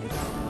you